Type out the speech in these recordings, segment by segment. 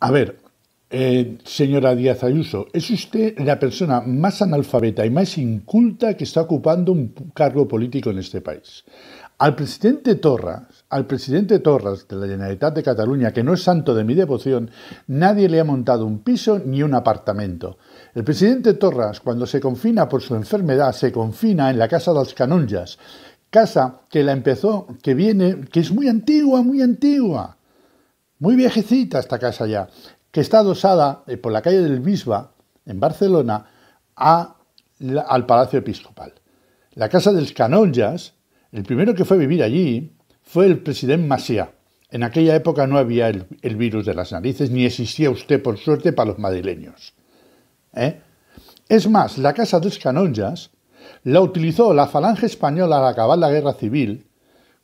A ver, eh, señora Díaz Ayuso, es usted la persona más analfabeta y más inculta que está ocupando un cargo político en este país. Al presidente Torras, al presidente Torras de la Generalitat de Cataluña, que no es santo de mi devoción, nadie le ha montado un piso ni un apartamento. El presidente Torras, cuando se confina por su enfermedad, se confina en la casa de los Canonjas, casa que la empezó, que viene, que es muy antigua, muy antigua, muy viejecita esta casa ya, que está adosada eh, por la calle del Bisba, en Barcelona, al Palacio Episcopal. La casa de los el primero que fue a vivir allí fue el presidente Maciá. En aquella época no había el, virus de las narices, ni existía usted, por suerte, para los madrileños. ¿Eh? Es más, la Casa de los la utilizó la falange española al acabar la guerra civil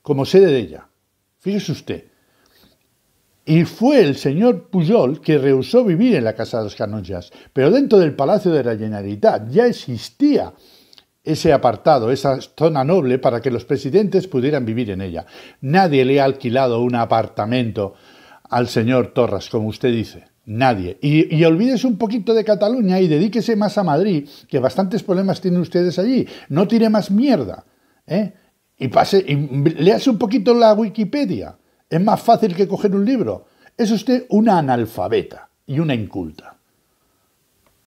como sede de ella. Fíjese usted. Y fue el señor Pujol que rehusó vivir en la Casa de los Canonjas, pero dentro del Palacio de la Generalitat ya existía ese apartado, esa zona noble, para que los presidentes pudieran vivir en ella. Nadie le ha alquilado un apartamento al señor Torras, como usted dice. Nadie. Y, olvídese un poquito de Cataluña y dedíquese más a Madrid, que bastantes problemas tienen ustedes allí. No tire más mierda. ¿eh? Y pase, y un poquito la Wikipedia. Es más fácil que coger un libro. Es usted una analfabeta y una inculta.